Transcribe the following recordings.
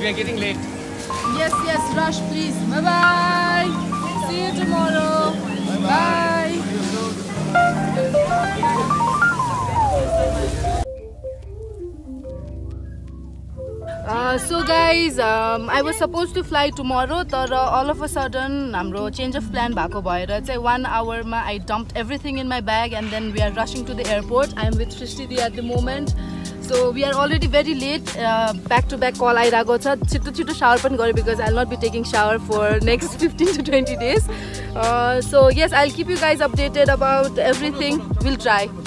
we are getting late. Yes, yes, rush please. Bye bye. See you tomorrow. Bye. Uh, so guys, um, I was supposed to fly tomorrow तर all of a sudden हाम्रो change of plan भएको भएर चाहिँ one hourमा I dumped everything in my bag and then we are rushing to the airport. I am with Shrishti at the moment. So So we are already very late back to back call आइरहेको छ छिटो छिटो shower पनि गरेँ because I not be taking shower for next fifteen to twenty days so yes I keep you guys updated about everything will try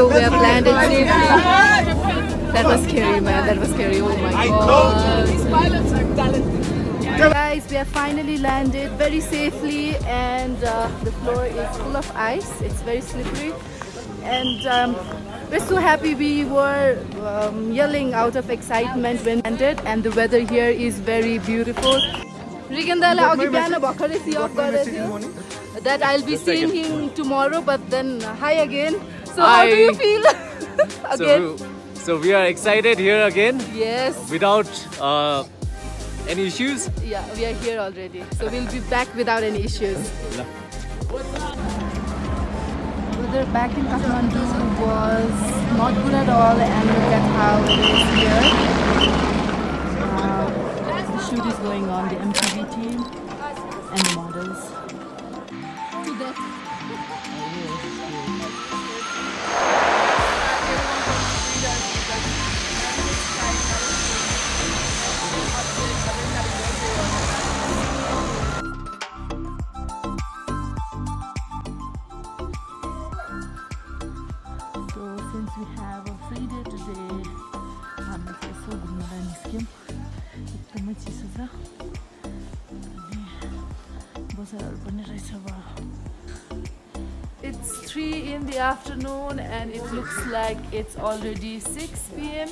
So we have landed safely. That was scary, man. That was scary. Oh my god. Guys, we have finally landed very safely, and uh, the floor is full of ice. It's very slippery, and um, we're so happy. We were um, yelling out of excitement when we landed, and the weather here is very beautiful. Rigandala अघि बिहान भर्खरै see off गरेको थियो that I'll be seeing him tomorrow, but then uh, hi again. so how do you feel again? So, so we are excited here again Yes. without uh, any issues. Yeah, we are here already. So we'll be back without any issues. Weather back in Kathmandu was not good at all and look at how it is here. Uh, the shoot is going on, the MTV team we have a free day today, हामी चाहिँ यसो घुम्नलाई निस्क्यौँ एकदमै चिसो छ अनि बजारहरू पनि रहेछ अब It's 3 in the afternoon and it looks like it's already 6 p.m.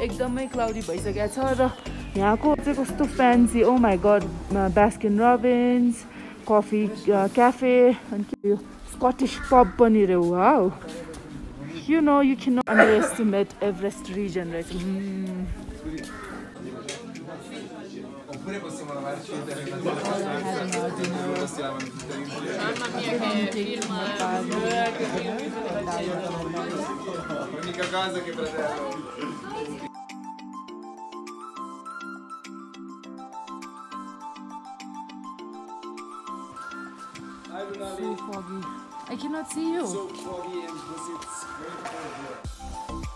एकदमै क्लाउडी भइसकेको छ र यहाँको चाहिँ कस्तो फ्यान्सी ओ माई गड बास्किन रबिन्स कफी क्याफे अनि स्कटिस पब पनि रे wow You know, you cannot underestimate Everest region, right? Mm. So foggy. I cannot see you. So foggy and it's very cold here.